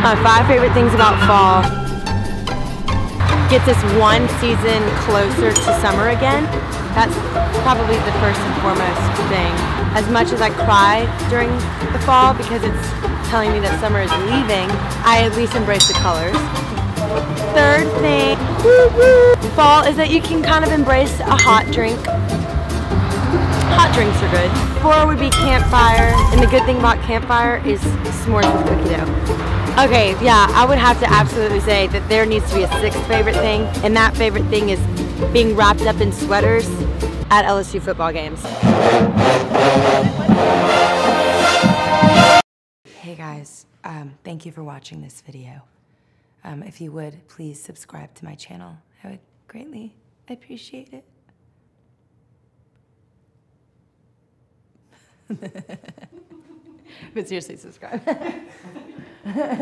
My five favorite things about fall gets us one season closer to summer again. That's probably the first and foremost thing. As much as I cry during the fall because it's telling me that summer is leaving, I at least embrace the colors. Third thing, fall is that you can kind of embrace a hot drink. Hot drinks are good. Four would be campfire, and the good thing about campfire is s'mores with cookie dough. Okay, yeah, I would have to absolutely say that there needs to be a sixth favorite thing, and that favorite thing is being wrapped up in sweaters at LSU football games. Hey guys, um, thank you for watching this video. Um, if you would, please subscribe to my channel. I would greatly appreciate it. but seriously, subscribe.